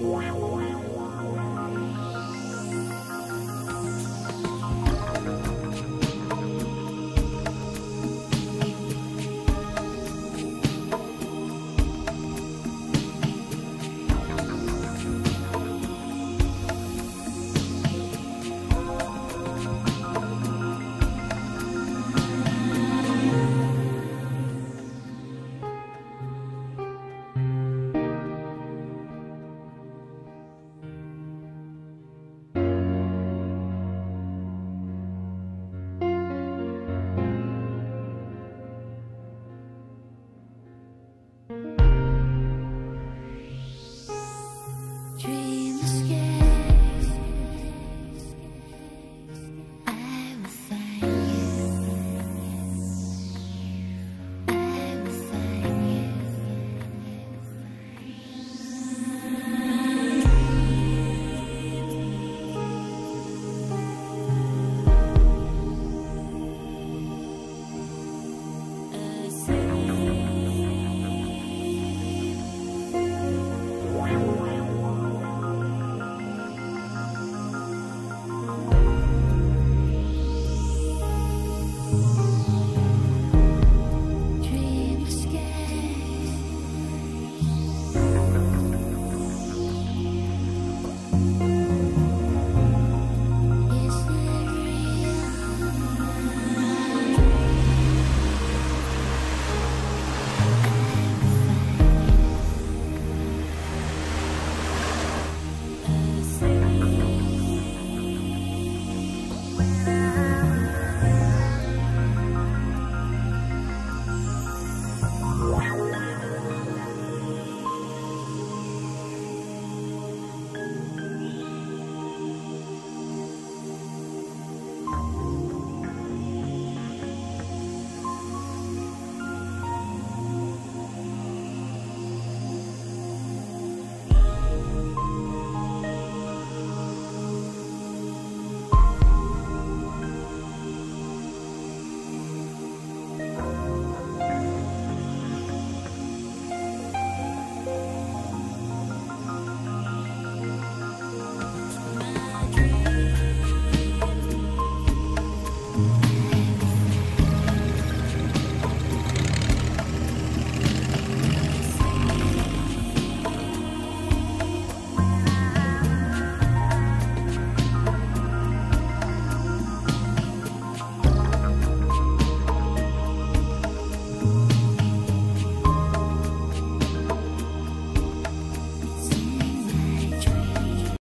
Música